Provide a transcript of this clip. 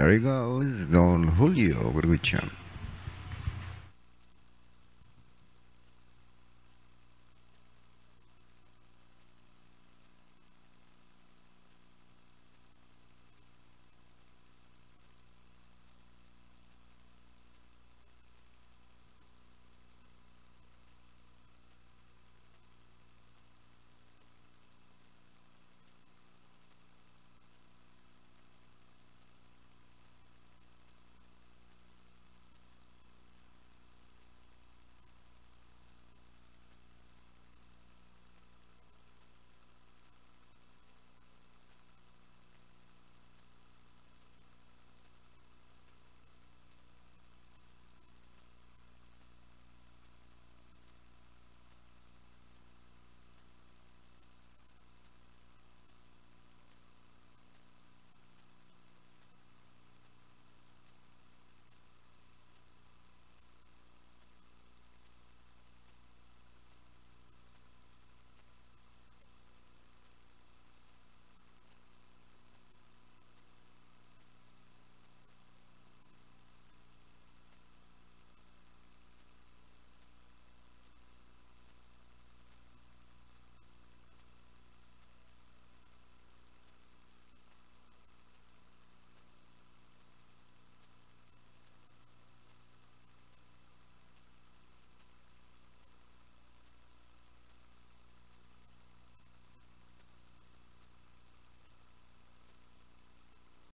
There he goes, Don Julio Gruchan.